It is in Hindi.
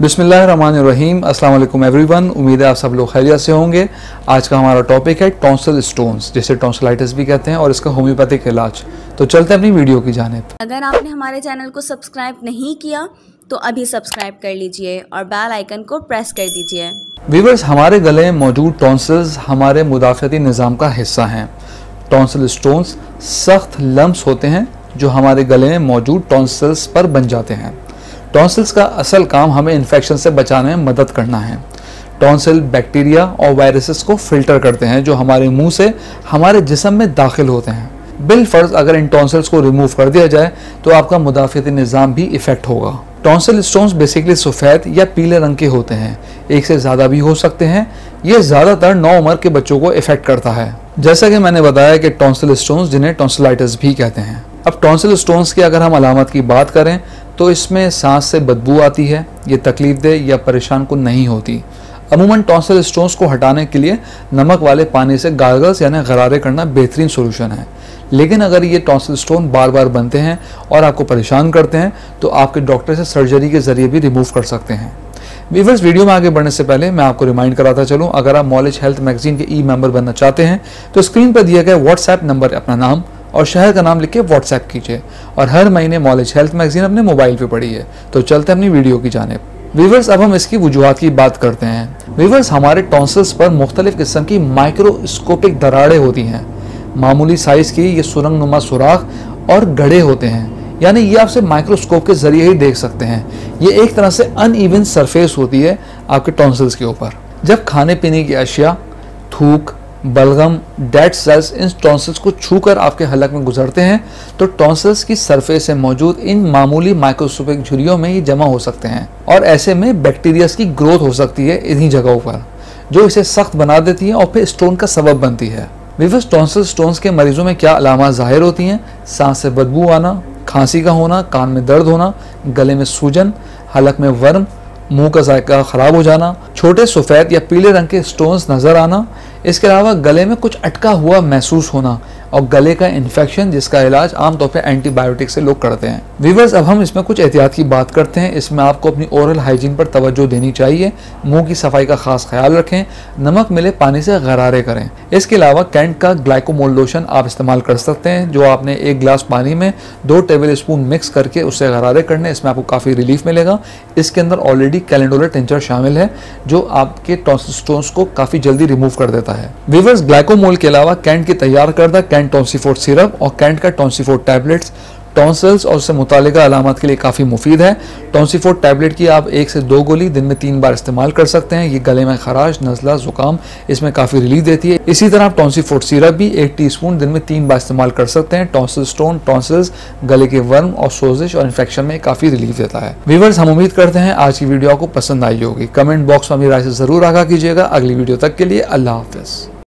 बिस्मिल्लाहिर्रहमानिर्रहीम। अस्सलाम वालेकुम एवरीवन। उम्मीद है आप सब लोग खैरियत से होंगे। आज का हमारा टॉपिक है टॉन्सल स्टोन्स जिसे टॉन्सलाइटिस भी कहते हैं और इसका होम्योपैथिक इलाज। तो चलते हैं अपनी वीडियो की जानेब। अगर आपने हमारे चैनल को सब्सक्राइब नहीं किया तो अभी सब्सक्राइब कर लीजिए और बेल आइकन को प्रेस कर दीजिए। वीवर्स हमारे गले में मौजूद टॉन्सल्स हमारे मुदाफ़ती निज़ाम का हिस्सा हैं। टॉन्सल स्टोन्स सख्त लम्स होते हैं जो हमारे गले में मौजूद टॉन्सल्स पर बन जाते हैं। टॉन्सिल्स का असल काम हमें इन्फेक्शन से बचाने में मदद करना है। टॉन्सिल बैक्टीरिया और वायरसेस को फ़िल्टर करते हैं, जो हमारे मुँह से हमारे जिसम में दाखिल होते हैं। बिल फ़र्ज़ अगर इन टॉन्सिल्स को रिमूव कर दिया जाए तो आपका मुदाफ़ती निज़ाम भी इफ़ेक्ट होगा। टॉन्सिल स्टोन्स बेसिकली सफ़ेद या पीले रंग के होते हैं। एक से ज़्यादा भी हो सकते हैं। ये ज़्यादातर नौ उम्र के बच्चों को इफ़ेक्ट करता है। जैसा कि मैंने बताया कि टॉन्सिल स्टोन्स जिन्हें टॉन्सिलाइटिस भी कहते हैं। अब टॉन्सिल स्टोन्स की अगर हम अलामत की बात करें तो इसमें सांस से बदबू आती है, ये तकलीफ़ दे या परेशान को नहीं होती। अमूमन टॉन्सल स्टोन्स को हटाने के लिए नमक वाले पानी से गार्गल्स यानी गरारे करना बेहतरीन सोल्यूशन है। लेकिन अगर ये टॉन्सल स्टोन बार बार बनते हैं और आपको परेशान करते हैं तो आपके डॉक्टर से सर्जरी के ज़रिए भी रिमूव कर सकते हैं। वीवर्स वीडियो में आगे बढ़ने से पहले मैं आपको रिमाइंड कराता चलूँ। अगर आप नॉलेज हेल्थ मैगजीन के ई मेंबर बनना चाहते हैं तो स्क्रीन पर दिया गया व्हाट्सएप नंबर अपना नाम। और शहर का नाम लिख के व्हाट्सएप कीजिए। और हर महीने नॉलेज हेल्थ मैगजीन अपने मोबाइल पे पढ़ी है। तो चलते अपनी वीडियो की जानेब। वीवर्स अब हम इसकी वजूहत की बात करते हैं। वीवर्स हमारे टॉन्सल्स पर मुख्तलिफ़ किस्म की माइक्रोस्कोपिक दरारें होती हैं। मामूली साइज़ की ये सुरंग नुमा सुराख और गढ़े होते हैं। यानी ये आपसे माइक्रोस्कोप के ज़रिए ही देख सकते हैं। ये एक तरह से अनइवन सरफेस होती है आपके टॉन्सल्स के ऊपर। जब खाने पीने की अशिया, थूक बलगम डेड सेल्स इन टॉन्सल्स को छूकर आपके हलक में गुजरते हैं तो टॉन्सल्स की सरफेस से मौजूद इन मामूली माइक्रोस्कोपिक झुरियों में ही जमा हो सकते हैं और ऐसे में बैक्टीरियाज की ग्रोथ हो सकती है इन्हीं जगहों पर, जो इसे सख्त बना देती है और फिर स्टोन का सबब बनती है। विवस टॉन्सल स्टोन्स के मरीजों में क्या अलामत ज़ाहिर होती हैं? सांस से बदबू आना, खांसी का होना, कान में दर्द होना, गले में सूजन, हलक में वर्म मुँह का जायका ख़राब हो जाना, छोटे सफ़ेद या पीले रंग के स्टोन्स नज़र आना, इसके अलावा गले में कुछ अटका हुआ महसूस होना और गले का इन्फेक्शन जिसका इलाज आमतौर पर एंटीबायोटिक से लोग करते हैं। वीवर्स अब हम इसमें कुछ एहतियात की बात करते हैं। इसमें आपको अपनी ओरल हाइजीन पर तवज्जो देनी चाहिए। मुँह की सफ़ाई का खास ख्याल रखें। नमक मिले पानी से गरारे करें। इसके अलावा कैंट का ग्लाइकोमोल लोशन आप इस्तेमाल कर सकते हैं, जो आपने एक गिलास पानी में दो टेबल स्पून मिक्स करके उससे गरारे करने, इसमें आपको काफ़ी रिलीफ मिलेगा। इसके अंदर ऑलरेडी कैलेंडोलर टेंचर शामिल है, जो आपके टॉन्सिस्टोन्स को काफ़ी जल्दी रिमूव कर देता है। वीवर्स ग्लाइकोमोल के अलावा कैंट की तैयार करदा कैंट टॉन्सीफोर्ट सिरप और कैंट का टॉन्सीफोर्ट टैबलेट्स। टॉन्सल्स और उससे मुतल अलामत के लिए काफ़ी मुफीद है। टॉन्सीफोर्ट टैबलेट की आप एक से दो गोली दिन में तीन बार इस्तेमाल कर सकते हैं। ये गले में खराश, नज़ला, ज़ुकाम इसमें काफ़ी रिलीफ देती है। इसी तरह आप टॉन्सीफोर्ट सिरप भी एक टीस्पून दिन में तीन बार इस्तेमाल कर सकते हैं। टॉन्सिल स्टोन, टॉन्सल्स, गले के वर्म और सोजिश और इन्फेक्शन में काफ़ी रिलीफ देता है। व्यूवर्स, हम उम्मीद करते हैं आज की वीडियो आपको पसंद आई होगी। कमेंट बॉक्स में अपनी राय से ज़रूर आगा कीजिएगा। अगली वीडियो तक के लिए अल्लाह हाफिज़।